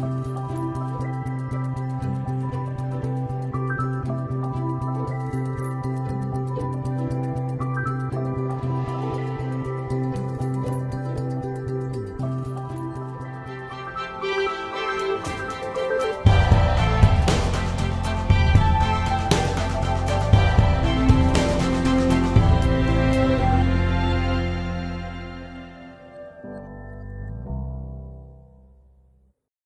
あ!